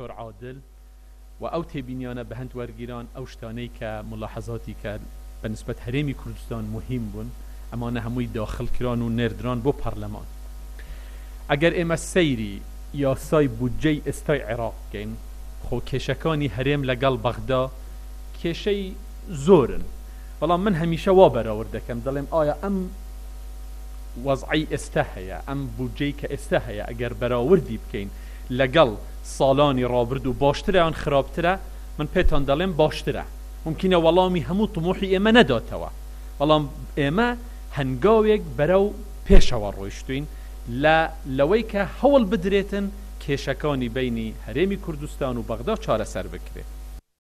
تۆر عادل و ئەو تێبینیانە بە هەند وەرگیران ئەو شتانەی کە ملاحەزاتی کە بەنسبەت هەرێمی کوردستان مهم بوون ئەمانە هەمووی داخلکران و نێردران بۆ پەرلەمان ئەگەر ئێمە سەیری یاسای بودجەی ئێستای عێراق بکەین خۆ کێشەکانی هەرێم لەگەڵ بەغدا کێشەی زۆرن من هەمیشە وا بەراورد دەکەم دەڵێم ئایا ئەم وەزعی ئێستا هەیە ئەم بودجەی کە ئێستا هەیە ئەگەر ساڵانی ڕابرد و باشترە یان خراپترە من پێتان دەڵێم باشترە. ممکنە وەڵامی هەموو تموحی ئێمە نەداتەوە. بەڵام ئێمە هەنگاوێک بەرەو پێشەوە ڕۆیشتوین. لە لەوەی کە هەوڵ بدرێتن کێشەکانی بینی هەرێمی کوردستان و بەغدا چارەسەر بکرێت.